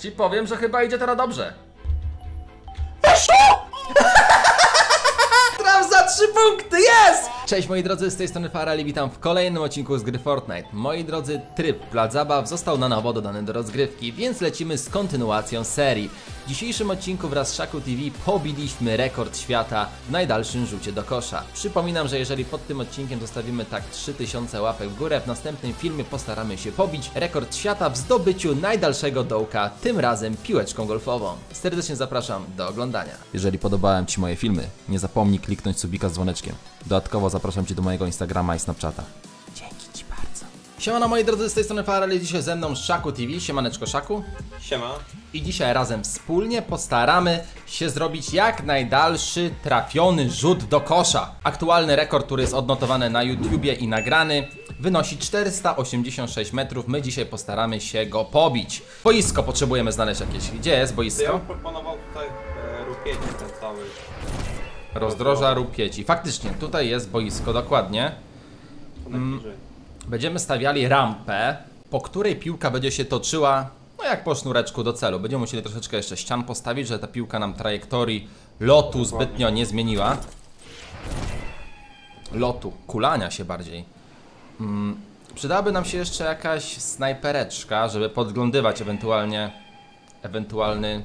Ci powiem, że chyba idzie teraz dobrze. Traf za trzy punkty, jest! Cześć moi drodzy, z tej strony Farali, witam w kolejnym odcinku z gry Fortnite. Moi drodzy, tryb Plac Zabaw został na nowo dodany do rozgrywki, więc lecimy z kontynuacją serii. W dzisiejszym odcinku wraz z Shaku TV pobiliśmy rekord świata w najdalszym rzucie do kosza. Przypominam, że jeżeli pod tym odcinkiem zostawimy tak 3000 łapek w górę, w następnym filmie postaramy się pobić rekord świata w zdobyciu najdalszego dołka, tym razem piłeczką golfową. Serdecznie zapraszam do oglądania. Jeżeli podobałem Ci moje filmy, nie zapomnij kliknąć subika z dzwoneczkiem. Dodatkowo zapraszam Cię do mojego Instagrama i Snapchata. Dzięki Ci bardzo. Siemano moi drodzy, z tej strony Farali, dzisiaj ze mną Szaku TV, siemaneczko Szaku. Siema. I dzisiaj razem wspólnie postaramy się zrobić jak najdalszy trafiony rzut do kosza. Aktualny rekord, który jest odnotowany na YouTubie i nagrany, wynosi 486 metrów. My dzisiaj postaramy się go pobić. Boisko potrzebujemy znaleźć jakieś. Gdzie jest To ja boisko? bym proponował tutaj e, rupiecie ten cały. Rozdroża Rupieci. Faktycznie, tutaj jest boisko, dokładnie. Mm. Będziemy stawiali rampę, po której piłka będzie się toczyła, no jak po sznureczku do celu. Będziemy musieli troszeczkę jeszcze ścian postawić, żeby ta piłka nam trajektorii lotu zbytnio nie zmieniła. Lotu, kulania się bardziej. Mm, przydałaby nam się jeszcze jakaś snajpereczka, żeby podglądywać ewentualnie ewentualny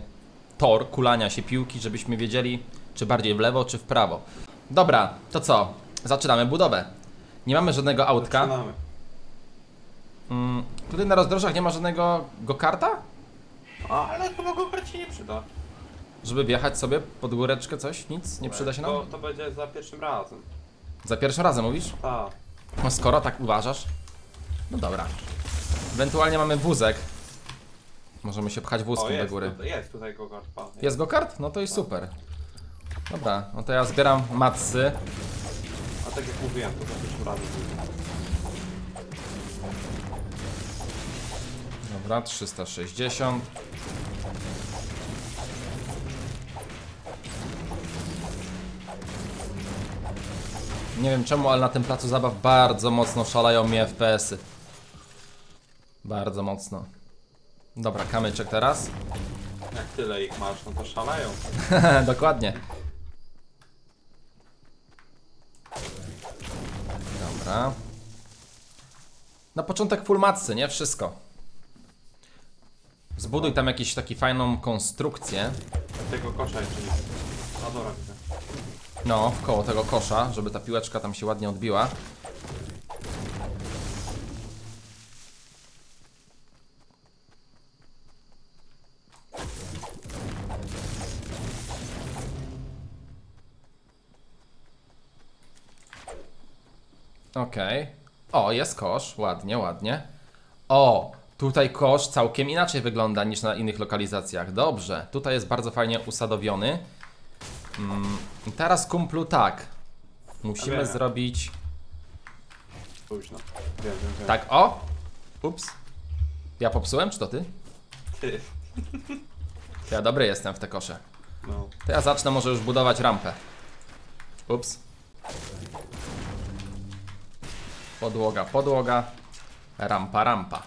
tor kulania się piłki, żebyśmy wiedzieli, czy bardziej w lewo, czy w prawo. Dobra, to co? Zaczynamy budowę. Nie mamy żadnego autka. Zaczynamy. Mm, tutaj na rozdrożach nie ma żadnego go-karta? A, ale chyba go ci nie przyda. Żeby wjechać sobie pod góreczkę coś? Nic? Nie przyda się nam? To, to będzie za pierwszym razem. Za pierwszym razem mówisz? Tak. No skoro tak uważasz. No dobra. Ewentualnie mamy wózek. Możemy się pchać O, wózkiem do jest, góry. tutaj, jest tutaj go karpa. Jest go-kart? No to i super. Dobra, no to ja zbieram matsy. A tak jak mówiłem, to pierwszym razem. Dobra, 360. Nie wiem czemu, ale na tym placu zabaw bardzo mocno szalają mnie FPS-y. Bardzo mocno. Dobra, kamyczek teraz. Jak tyle ich masz, no to szaleją. Dokładnie. Dobra. Na początek full matcy, nie? Wszystko. Zbuduj tam jakąś taką fajną konstrukcję. Tego kosza jeszcze nie. A dobra, widzę. No, w koło tego kosza, żeby ta piłeczka tam się ładnie odbiła. Okej. O, jest kosz. Ładnie, ładnie. O, tutaj kosz całkiem inaczej wygląda niż na innych lokalizacjach. Dobrze, tutaj jest bardzo fajnie usadowiony. Mm, teraz kumplu tak. Musimy Wiem. zrobić Późno. Wiem, wiem, wiem. tak o. Ups. Ja popsułem, czy to ty? Ty. To ja dobry jestem w te kosze. No. To ja zacznę może już budować rampę. Ups. Podłoga, podłoga. Rampa, rampa.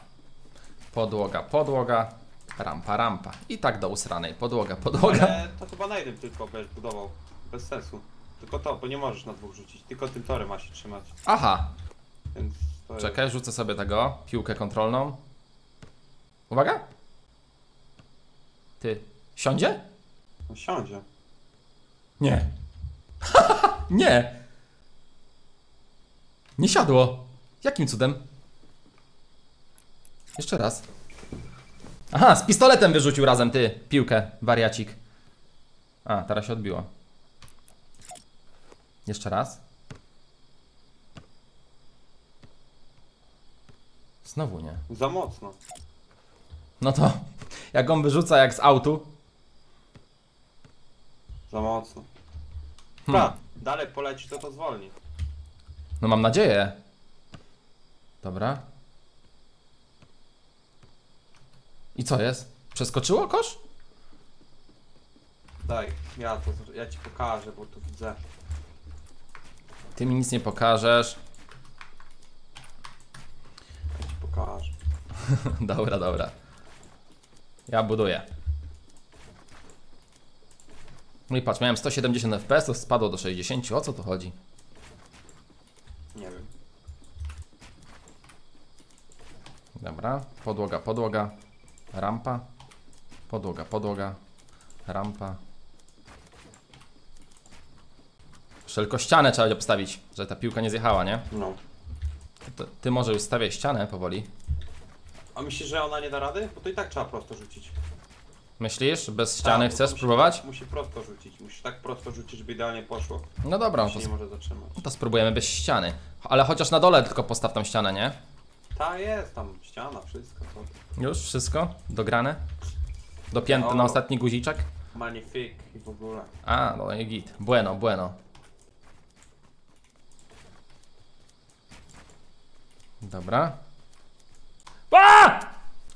Podłoga, podłoga. Rampa, rampa. I tak do usranej. Podłoga, podłoga. Ale to chyba na jednym tylko będziesz budował. Bez sensu. Tylko to, bo nie możesz na dwóch rzucić. Tylko tym torem ma się trzymać. Aha. Więc to jest- Czekaj, rzucę sobie tego. Piłkę kontrolną. Uwaga. Ty. Siądzie? No siądzie. Nie. nie. Nie siadło. Jakim cudem? Jeszcze raz. Aha, z pistoletem wyrzucił razem ty piłkę, wariacik. A, teraz się odbiło. Jeszcze raz. Znowu nie. Za mocno. No to jak on wyrzuca jak z autu. Za mocno. Hmm. Dalej poleci, to to zwolni. No mam nadzieję. Dobra. I co jest? Przeskoczyło kosz? Daj, ja to, ja ci pokażę, bo tu widzę. Ty mi nic nie pokażesz. Ja ci pokażę. dobra, dobra. Ja buduję. No i patrz, miałem 170 FPS, to spadło do 60. O co tu chodzi? Nie wiem. Dobra, podłoga, podłoga, rampa, podłoga, podłoga, rampa. Tylko ścianę trzeba będzie obstawić, że ta piłka nie zjechała, nie? No. To, ty może już stawiaj ścianę powoli. A myślisz, że ona nie da rady? Bo to i tak trzeba prosto rzucić. Myślisz? Bez ściany Tak, bo chcesz to musi- spróbować? Musi prosto rzucić. Musisz tak prosto rzucić, żeby idealnie poszło. No dobra, no To się nie może zatrzymać. to spróbujemy bez ściany. Ale chociaż na dole tylko postaw tą ścianę, nie? Ta jest tam ściana, wszystko. To Już wszystko? Dograne? Dopięte na ostatni guziczek? magnifik i w ogóle. A, no i git. Bueno, bueno. Dobra. A!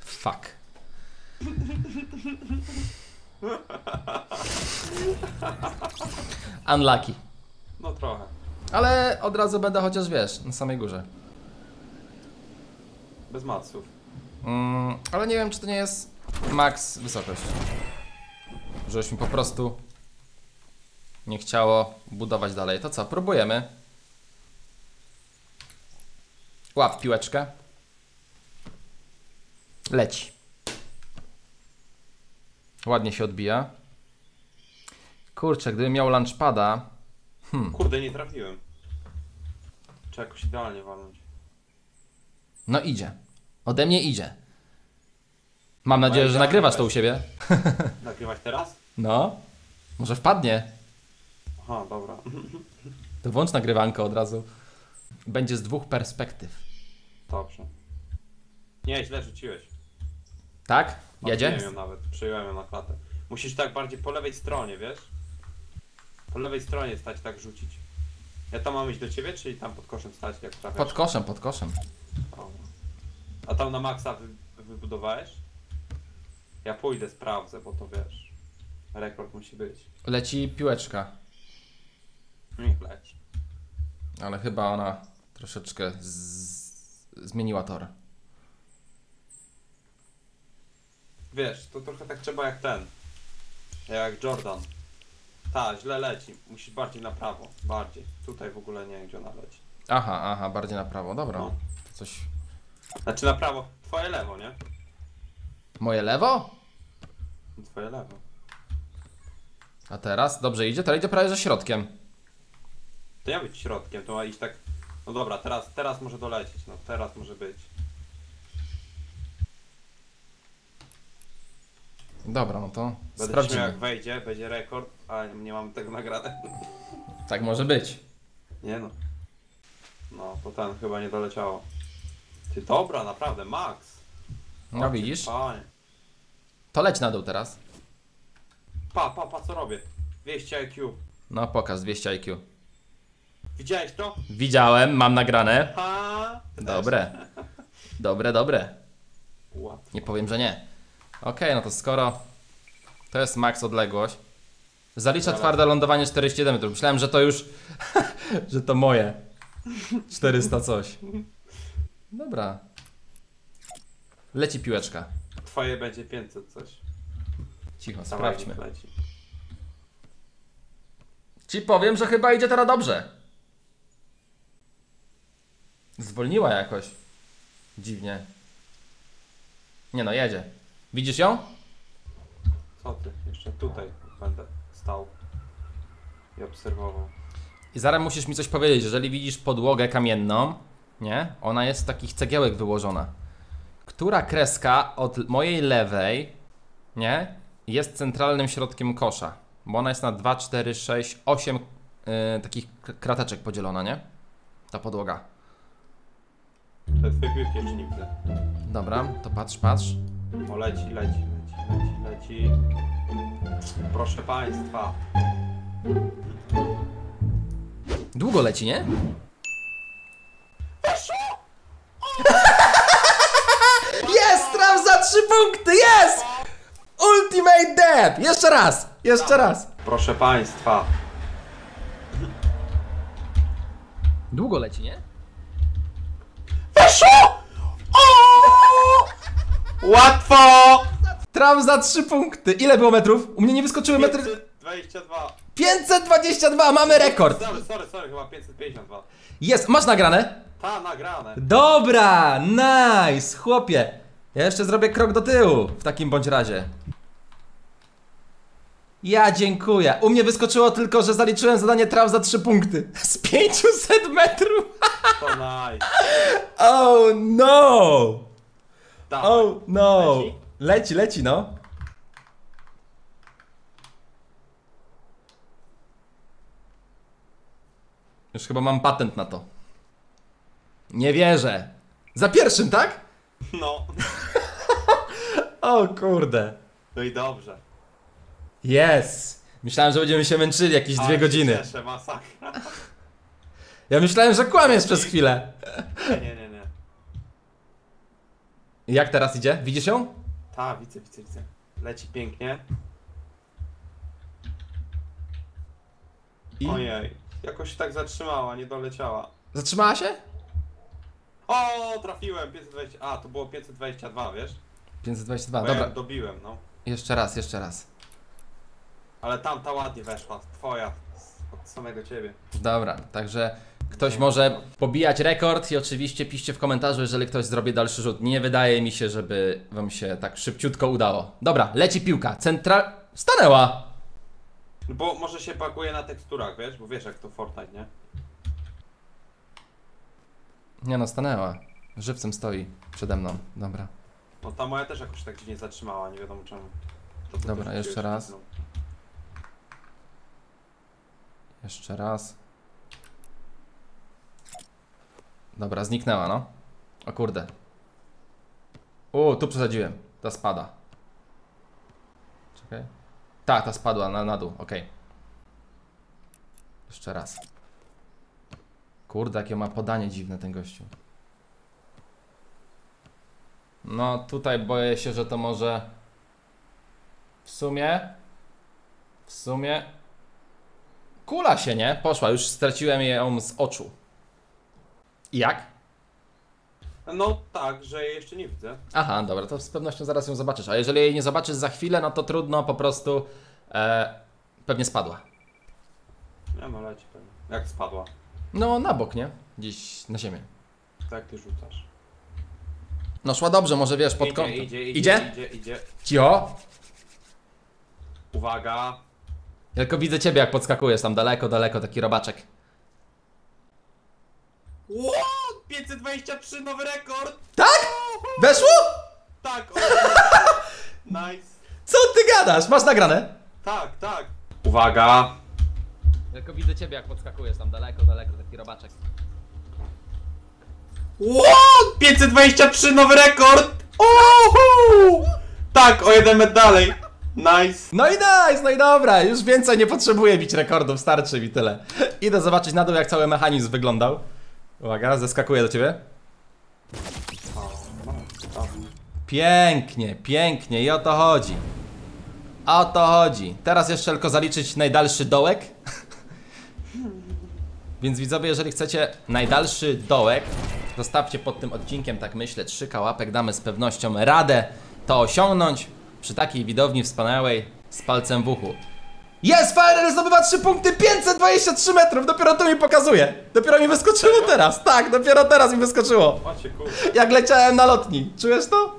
Fuck. Unlucky. No trochę. Ale od razu będę chociaż wiesz, na samej górze. Bez maców. Mm, ale nie wiem, czy to nie jest max wysokość. Że już mi po prostu nie chciało budować dalej. To co, próbujemy. Łap piłeczkę. Leci. Ładnie się odbija. Kurczę, gdybym miał lunchpada, Kurde, nie trafiłem. Trzeba jakoś idealnie walnąć. no idzie. Ode mnie idzie. Mam nadzieję, że nagrywasz to u siebie. Nagrywać teraz? No. Może wpadnie. Aha, dobra. To włącz nagrywanko od razu. Będzie z dwóch perspektyw. Dobrze. Nie, źle rzuciłeś. Tak? Jedzie? Odbiłem ją nawet, przyjąłem ją na klatę. Musisz tak bardziej po lewej stronie, wiesz? Po lewej stronie stać tak rzucić. Ja tam mam iść do ciebie, czy tam pod koszem stać, jak trafiasz? Pod koszem, pod koszem. Dobra. A tam na maksa wy, wybudowałeś? Ja pójdę, sprawdzę, bo to wiesz. Rekord musi być. Leci piłeczka. Niech leci. Ale chyba ona troszeczkę z... zmieniła tor. Wiesz, to trochę tak trzeba jak ten. Jak Jordan. Ta, źle leci. Musisz bardziej na prawo. Bardziej. Tutaj w ogóle nie wiem, gdzie ona leci. Aha, aha, bardziej na prawo. Dobra. No. Coś... Znaczy na prawo. Twoje lewo, nie? Moje lewo? Twoje lewo. A teraz? Dobrze idzie? Teraz idzie prawie ze środkiem. To ja być środkiem, to ma iść tak. No dobra, teraz, teraz może dolecieć. No teraz może być. Dobra, no to Będę śmiał sprawdzimy. jak wejdzie, będzie rekord, a nie mamy tego nagrane. Tak może być. Nie no. No, to ten chyba nie doleciało. Ty dobra, naprawdę, max. No O, ty widzisz? Panie. To leć na dół teraz. Pa, pa, pa, co robię? 200 IQ. No pokaż 200 IQ. Widziałeś to? Widziałem, mam nagrane. Ha! Dobre. Dobre, dobre. Łatwo. Nie powiem, że nie. Okej, no to skoro to jest max odległość. Zalicza Dobra. twarde lądowanie 47 metrów. Myślałem, że to już, że to moje. 400 coś. Dobra. Leci piłeczka. Twoje będzie 500 coś. Cicho, Dawaj, sprawdźmy. leci. Ci powiem, że chyba idzie teraz dobrze. Zwolniła jakoś. Dziwnie. Nie no, jedzie. Widzisz ją? Co ty? Jeszcze tutaj będę stał i obserwował. I zaraz musisz mi coś powiedzieć, jeżeli widzisz podłogę kamienną, nie? Ona jest z takich cegiełek wyłożona. Która kreska od mojej lewej, nie? Jest centralnym środkiem kosza. Bo ona jest na 2, 4, 6, 8 yy, takich krateczek podzielona, nie? Ta podłoga. Nie widzę. Dobra, to patrz, patrz. O, leci, leci, leci, leci, leci. Proszę państwa. Długo leci, nie? Jest! Traf za 3 punkty! Jest! Ultimate Deb! Jeszcze raz! Jeszcze raz! Proszę państwa. Długo leci, nie? Łatwo! Traf za 3 punkty. Ile było metrów? U mnie nie wyskoczyły metry. 522. 522, mamy rekord. Sorry, sorry, sorry, chyba 552. Jest, masz nagrane? Ta, nagrane. Dobra, nice, chłopie. Ja jeszcze zrobię krok do tyłu w takim bądź razie. Ja dziękuję. U mnie wyskoczyło tylko, że zaliczyłem zadanie traf za 3 punkty. Z 500 metrów. To nice. Oh no! Dawaj. Oh no! Leci? Leci, leci no. Już chyba mam patent na to. Nie wierzę. Za pierwszym, tak? No. O kurde. No i dobrze. Yes! Myślałem, że będziemy się męczyli jakieś Ale dwie się godziny. Cieszę, masakra. Ja myślałem, że kłamiesz przez chwilę. Nie, nie, nie, nie. Jak teraz idzie? Widzisz ją? Ta, widzę, widzę, widzę. Leci pięknie. I Ojej. Jakoś tak zatrzymała, nie doleciała. zatrzymała się? O, trafiłem, 520. A, to było 522, wiesz? 522, Bo ja dobra. ją dobiłem, no. Jeszcze raz, jeszcze raz. Ale tamta ładnie weszła, twoja. Od samego ciebie. Dobra, także ktoś może pobijać rekord i oczywiście piszcie w komentarzu, jeżeli ktoś zrobi dalszy rzut. Nie wydaje mi się, żeby wam się tak szybciutko udało. Dobra, leci piłka. Central... Stanęła! Bo może się pakuje na teksturach, wiesz? Bo wiesz jak to Fortnite, nie? Nie no, stanęła. Żywcem stoi przede mną. Dobra. No ta moja też jakoś tak dziwnie zatrzymała, nie wiadomo czemu. To Dobra, też jeszcze raz. Jeszcze raz. Dobra, zniknęła, no. O kurde. U, tu przesadziłem. Ta spada. Czekaj. Tak, ta spadła na, na dół, okej. Jeszcze raz. Kurde, jakie ma podanie dziwne ten gościu. No, tutaj boję się, że to może... W sumie... W sumie... Kula się, nie? Poszła, już straciłem ją z oczu. I Jak? No tak, że jej jeszcze nie widzę. Aha, dobra, to z pewnością zaraz ją zobaczysz. A jeżeli jej nie zobaczysz za chwilę, no to trudno, po prostu e, pewnie spadła. Nie ma leci pewnie. Jak spadła. No, na bok, nie? Gdzieś na ziemię. Tak ty rzucasz. No, szła dobrze, może wiesz, pod kątem. idzie, idzie, Idzie? idzie, idzie. Cicho. Uwaga. Tylko widzę ciebie, jak podskakujesz tam daleko, daleko, taki robaczek. Ło! 523 nowy rekord! Tak? Weszło? Tak! o, nice. Co ty gadasz? Masz nagrane? Tak, tak. Uwaga. Tylko widzę ciebie, jak podskakujesz tam daleko, daleko, taki robaczek. Ło! 523 nowy rekord! Uhu! Tak, o jeden metr dalej. Nice. No i nice, no i dobra, już więcej nie potrzebuję bić rekordów, starczy mi tyle. Idę zobaczyć na dół, jak cały mechanizm wyglądał. Uwaga, zeskakuję do ciebie. Pięknie, pięknie i o to chodzi. O to chodzi. Teraz jeszcze tylko zaliczyć najdalszy dołek. Więc widzowie, jeżeli chcecie najdalszy dołek, zostawcie pod tym odcinkiem, tak myślę, 3 łapek. Damy z pewnością radę to osiągnąć przy takiej widowni wspaniałej z palcem w uchu. Jest! Fire zdobywa 3 punkty, 523 metrów! Dopiero to mi pokazuje. Dopiero mi wyskoczyło teraz. Tak, dopiero teraz mi wyskoczyło. Jak leciałem na lotni. Czujesz to?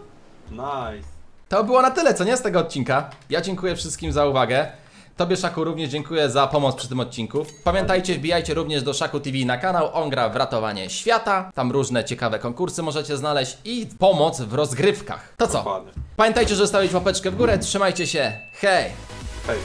Nice. To było na tyle, co nie z tego odcinka. Ja dziękuję wszystkim za uwagę. Tobie, Szaku, również dziękuję za pomoc przy tym odcinku. Pamiętajcie, wbijajcie również do Szaku TV na kanał. On gra w ratowanie świata. Tam różne ciekawe konkursy możecie znaleźć i pomoc w rozgrywkach. To co? Pamiętajcie, że zostawić łapeczkę w górę. Trzymajcie się. Hej! Hej.